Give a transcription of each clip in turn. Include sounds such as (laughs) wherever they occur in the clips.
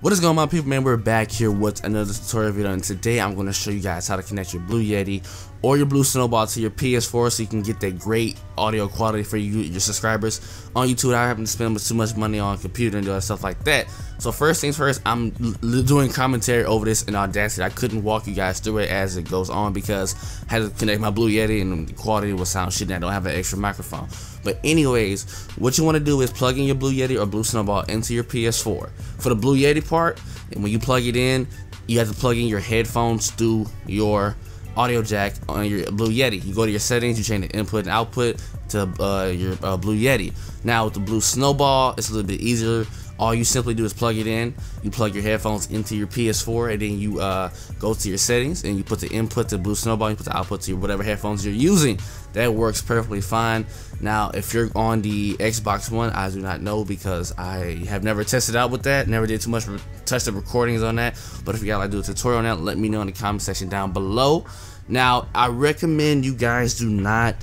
What is going on my people man, we're back here with another tutorial video and today I'm going to show you guys how to connect your Blue Yeti or your Blue Snowball to your PS4 so you can get that great audio quality for you your subscribers on YouTube I having to spend too much money on computer and stuff like that. So first things first, I'm doing commentary over this in Audacity. I couldn't walk you guys through it as it goes on because I had to connect my Blue Yeti and the quality will sound shit and I don't have an extra microphone. But anyways, what you want to do is plug in your Blue Yeti or Blue Snowball into your PS4. For the Blue Yeti part, and when you plug it in, you have to plug in your headphones through your audio jack on your Blue Yeti. You go to your settings, you change the input and output to uh, your uh, Blue Yeti. Now with the Blue Snowball, it's a little bit easier all you simply do is plug it in. You plug your headphones into your PS4 and then you uh, go to your settings and you put the input to Blue Snowball you put the output to your whatever headphones you're using. That works perfectly fine. Now if you're on the Xbox One I do not know because I have never tested out with that never did too much tested recordings on that. But if you guys like to do a tutorial on that let me know in the comment section down below. Now I recommend you guys do not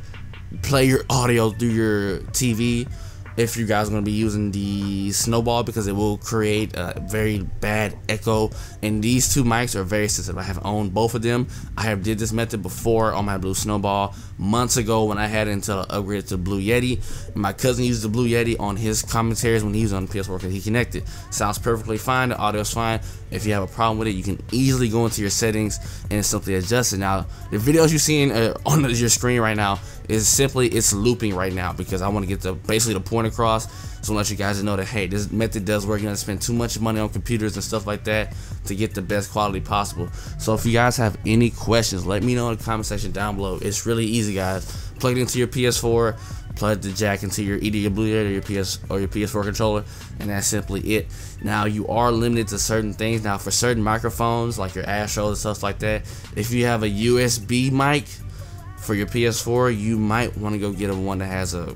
play your audio through your TV if you guys are going to be using the snowball because it will create a very bad echo. And these two mics are very sensitive. I have owned both of them. I have did this method before on my blue snowball months ago when I had until I upgraded to Blue Yeti. My cousin used the Blue Yeti on his commentaries when he was on PS4 because he connected. Sounds perfectly fine. The audio is fine. If you have a problem with it you can easily go into your settings and simply adjust it. Now the videos you're seeing uh, (laughs) on your screen right now is simply it's looping right now because I want to get the basically the point across. So let you guys know that hey, this method does work. You're gonna spend too much money on computers and stuff like that to get the best quality possible. So if you guys have any questions, let me know in the comment section down below. It's really easy, guys. Plug it into your PS4, plug the jack into your either your Blue Yeti or your PS or your PS4 controller, and that's simply it. Now you are limited to certain things. Now for certain microphones like your Astro and stuff like that, if you have a USB mic for your PS4, you might want to go get a one that has a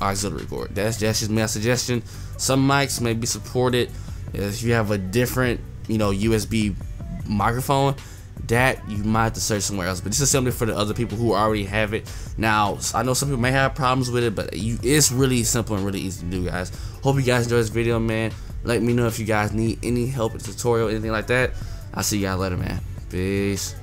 auxiliary cord. That's, that's just my suggestion. Some mics may be supported. If you have a different, you know, USB microphone, that you might have to search somewhere else. But this is something for the other people who already have it. Now, I know some people may have problems with it, but you, it's really simple and really easy to do, guys. Hope you guys enjoy this video, man. Let me know if you guys need any help, a tutorial, anything like that. I'll see you guys later, man. Peace.